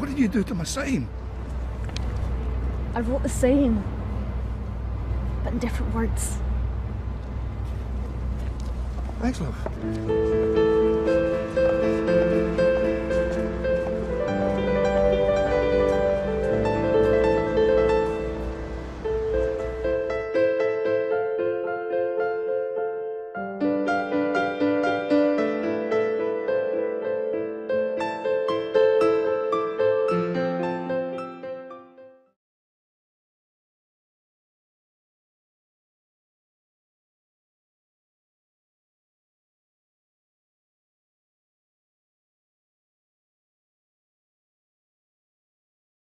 What did you do to my sign? I wrote the same, but in different words. Thanks, love.